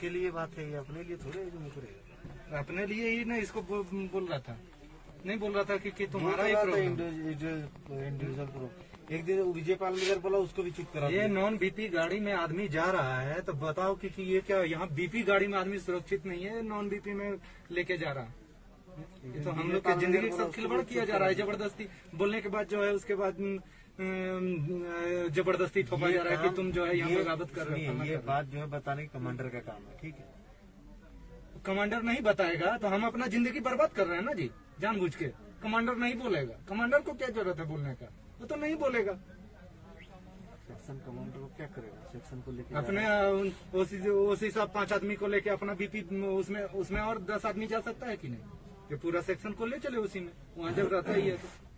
किसके लिए बात है ये अपने लिए थोड़े है जो मुकरेगा अपने लिए ही ना इसको बो, बोल रहा था। नहीं बोल रहा था कि, कि तुम्हारा ही बोल था प्रॉब्लम इंडिविजुअल इंडिविजुअल एक दिन विजय पाल नगर बोला उसको भी चुप करा ये। नॉन बीपी गाड़ी में आदमी जा रहा है तो बताओ कि, कि ये क्या यहाँ बीपी गाड़ी में आदमी सुरक्षित नहीं है नॉन बीपी में लेके जा रहा? है ये तो हम लोग की ज़िंदगी के साथ खिलवाड़ किया जा रहा है ज़बरदस्ती। बोलने के बाद जो है उसके बाद ज़बरदस्ती थोपा जा रहा है कि तुम जो है यहाँ बगावत कर रहे हो ये बात जो है बताने की कमांडर का काम है ठीक है? कमांडर नहीं बताएगा तो हम अपना ज़िंदगी बर्बाद कर रहे हैं ना जी जानबूझ के। कमांडर नहीं बोलेगा। कमांडर को क्या ज़रूरत है बोलने का? वो तो नहीं बोलेगा। सेक्शन कमांडर को क्या करेगा? सेक्शन को लेकर अपने ओसी साहब पाँच आदमी को लेके अपना बीपी उसमें उसमें और दस आदमी जा सकता है कि नहीं? ये पूरा सेक्शन को ले चले उसी में वहाँ जब रहता ही है तो। हैं?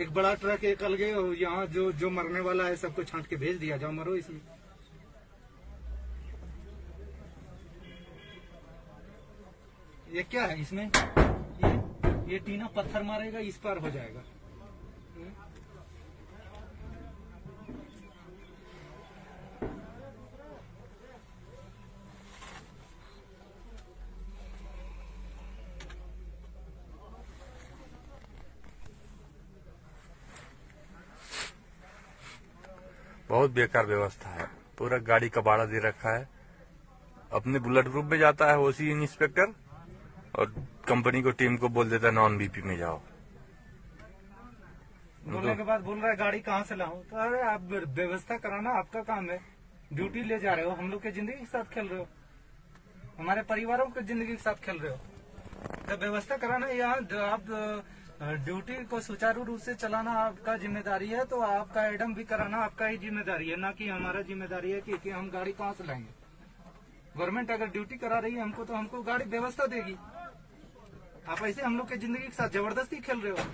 एक बड़ा ट्रक एक अलगे और यहाँ जो जो मरने वाला है, सबको छांट के भेज दिया। जाओ मरो इसमें। ये क्या है इसमें? ये ये टीना पत्थर मारेगा, इस पार हो जाएगा। बहुत बेकार व्यवस्था है। पूरा गाड़ी का भाड़ा दे रखा है। अपने बुलेट प्रूफ में जाता है ओसी इंस्पेक्टर और कंपनी को टीम को बोल देता है नॉन बीपी में जाओ। बोलने के बाद बोल रहा है, गाड़ी कहाँ से लाऊं? तो अरे आप व्यवस्था कराना आपका काम है। ड्यूटी ले जा रहे हो। हम लोग के ज़िंदगी के साथ खेल रहे हो। हमारे परिवारों के ज़िंदगी के साथ खेल रहे हो। तो व्यवस्था कराना यहाँ आप ड्यूटी को सुचारू रूप से चलाना आपका ज़िम्मेदारी है तो आपका एडम भी कराना आपका ही ज़िम्मेदारी है ना कि हमारा ज़िम्मेदारी है कि, कि हम गाड़ी कहाँ से लाएँगे। गवर्नमेंट अगर ड्यूटी करा रही है हमको तो हमको गाड़ी व्यवस्था देगी। आप ऐसे हम लोग की ज़िंदगी के साथ ज़बरदस्ती खेल रहे हो।